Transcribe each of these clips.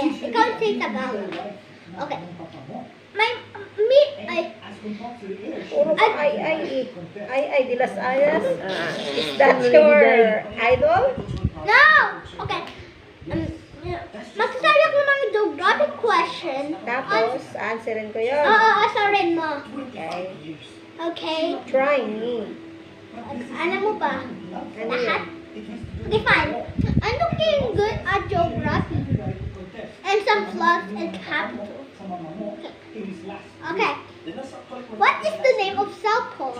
Ayan, ikaw say Tagalog. Okay. My, me, I, Puro ay ay eh. Ay ay de las Ayas. Is that your idol? no! Okay. Um, magsasabi ako ng mga geographic question. Tapos, answerin ko yun. Oo, oh, asarin mo. Okay. Okay. Try me. Alam mo ba? Ano Lahat? Okay, fine. I'm looking good at geography. And some flags and capital. Okay. What is the name of South Pole?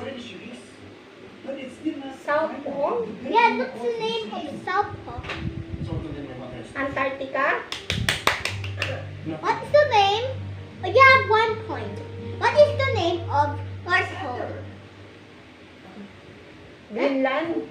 South Pole? Yeah, what's the name of South Pole? Antarctica? What is the name? Oh, you have one point. What is the name of North Pole? Greenland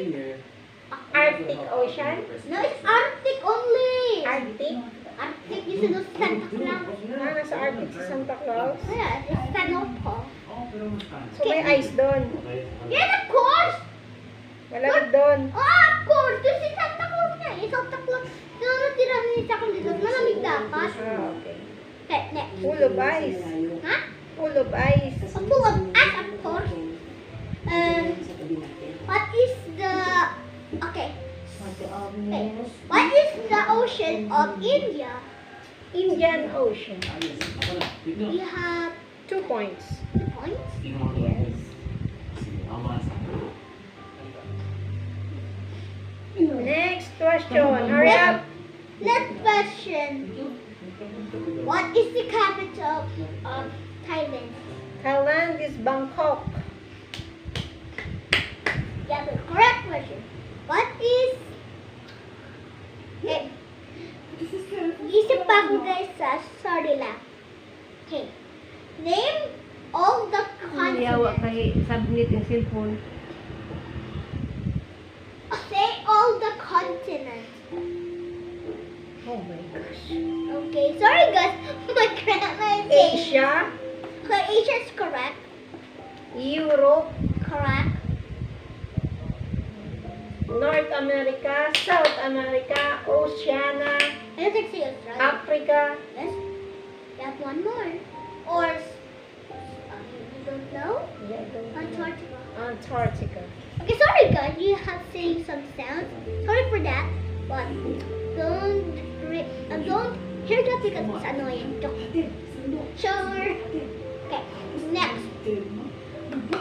it's Arctic. Arctic Ocean? No, it's Arctic only. Arctic? Arctic is in Santa Claus. Ah, nasa Arctic si Santa Claus. Yeah, it's Pole. So may ice doon. Yes, of course. Malamig doon. Oh, of course. Is Santa Claus nga. eh. Santa Claus. Yung natira ni sa kong dito, malamig dapat. Ah, okay. Okay, next. Full of ice. Ha? Full of ice. Full of ice, of course. Um, What is the ocean of India? Indian Ocean. We have Two points. two points. Yes. Next question. Hurry up. Next question. What is the capital of Thailand? Thailand is Bangkok. Yeah, the correct question. What is... Eh, isip pa ako guys sa sorry lang. Okay. Name all the Yawa continents. kay submit yung cellphone. Say all the continents. Oh my gosh. Okay, sorry guys. My grandma is saying. Asia, Okay, Asia is correct. Europe, Correct. North America, South America, Oceania, I think say Australia. Africa, Yes. Have one more. Or, you don't know? yeah, don't know. Antarctica. Antarctica. Okay, sorry guys, you have seen some sounds. Sorry for that, but don't re- uh, don't hear that because it's annoying. Don't. Sure. Okay, next.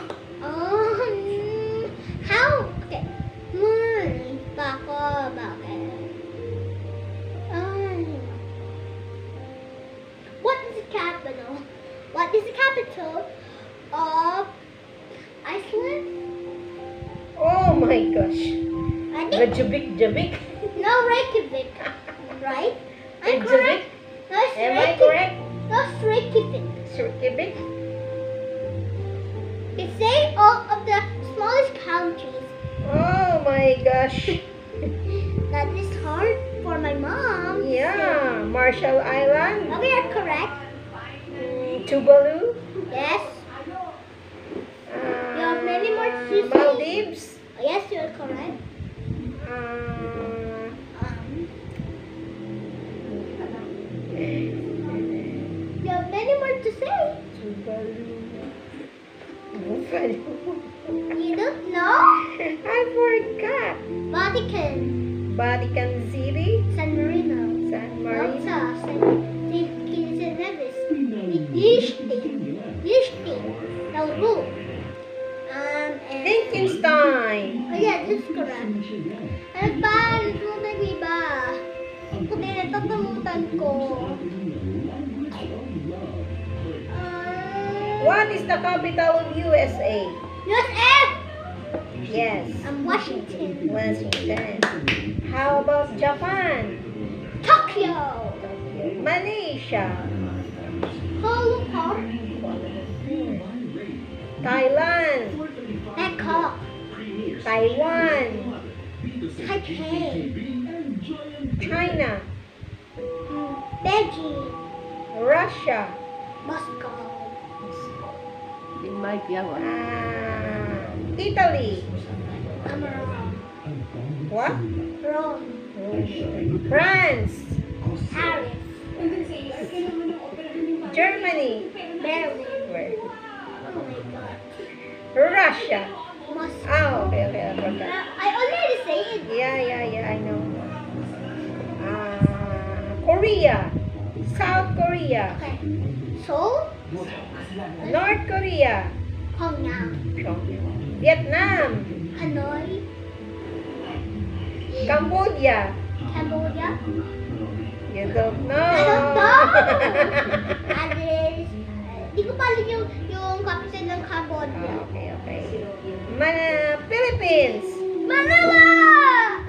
Reykjavik, Javik. no Reykjavik, right? I'm Reykjavik. correct. No, it's Am I correct? No, it's Reykjavik. Reykjavik. It say all of the smallest countries. Oh my gosh. That is hard for my mom. Yeah, Marshall Island, Okay, you're correct. mm, Tuvalu, Yes. uh, have many more. Maldives, Yes, you're correct. Uh, Um, you have many more to say. You don't know? I forgot. Vatican, Vatican City, San Marino, San Marino. San. Kitts and Nevis, Liechtenstein, Liechtenstein, Nauru, yeah, this is correct. Ano ba? Nagmutan iba. Kundi natatamutan ko. Uh, What is the capital of USA? USA! Yes. Um, Washington. Washington. How about Japan? Tokyo. Malaysia. Hong Kong. Thailand. Bangkok. Taiwan. Taipei. China. Beijing. Russia. Moscow. Di Mike yawa. Ah, Italy. Rome. What? Rome. France. Paris. Germany. Berlin. Where? Oh my god. Russia. Moscow. Ah, okay, okay, I forgot. I already said it. Yeah, yeah, yeah, I know. Ah, Korea. South Korea. Okay. Seoul. North Korea. Pyongyang. Vietnam. Hanoi. Cambodia. Cambodia. You don't know. I don't know. Addis. Di ko pa alam yung, yung capital ng Cambodia. Ah, okay. Mana Philippines. Manila!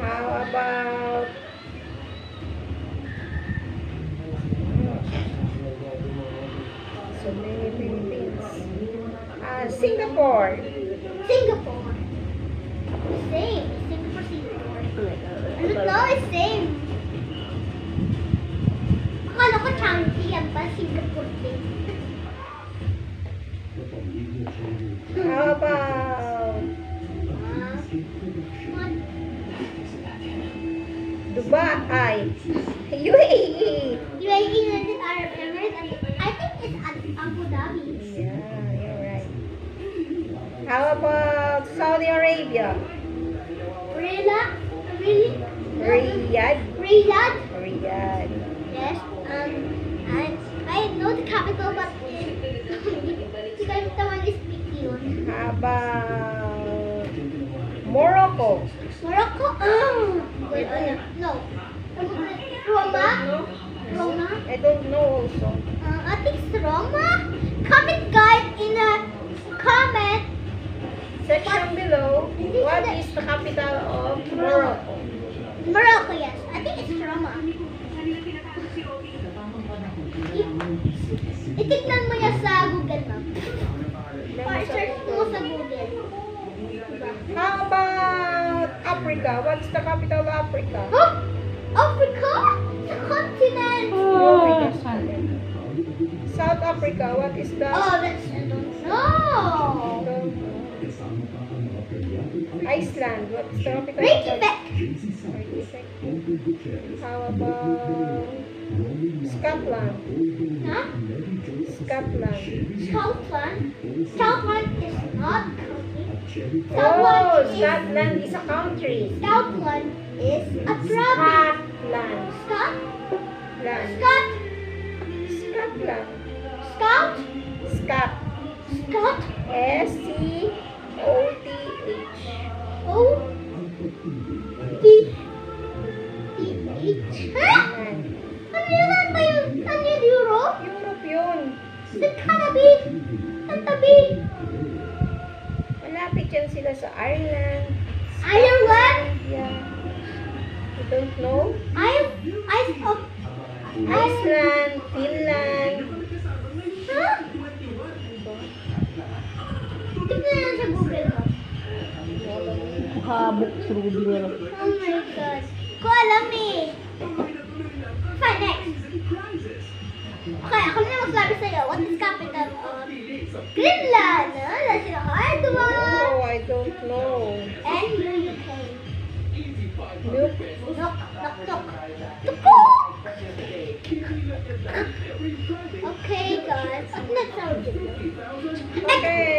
How about so many Philippines? Ah, Singapore. Singapore. Yeah, you're right. How about Saudi Arabia? Riyadh. Riyadh. Riyadh? Riyadh. Yes. Um, I I know the capital, but ko alam tawag is yun. How about Morocco? Morocco? Oh! Wait, ano? No. Roma? Roma? I don't know also. Uh, I think it's Roma. Comment guys in a comment. Section below, what is the capital of Morocco? Morocco, yes. I think it's Roma. Itignan mo yan sa Google Map. Or search mo sa Google. Diba? How about Africa? What's the capital of Africa? Huh? Africa? It's a continent. Oh, South Africa, what is the Oh, that's I don't know. Iceland? What's the capital of Reykjavik. Reykjavik. How about Scotland? Huh? Scotland. Scotland. Scotland is not country. Oh, Scotland is Scotland is a country. Scotland is a province. Scotland. Scot. Land. Scot. Scotland. Scout. Scot. Scot. S C O T H. O. T. T. H. Huh? Land. Ano yun ba yun? Ano yun, Europe? Europe yun. Sa kanabi. Ang tabi. Malapit yan sila sa Ireland. Ireland. Yeah. You don't know? I. I. Oh. Iceland, Finland. Huh? Tignan yan sa Google Map. Habok rubi nga lang. Oh my God. Ko alam eh. Fine, next. Okay, ako na magsabi sa'yo. What is capital of Greenland? Ah, that's a hard one. Oh, I don't know. And the UK. Look. Tukok! Okay, guys. Next our video. Okay.